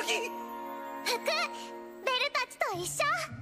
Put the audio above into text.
服ベルたちと一緒。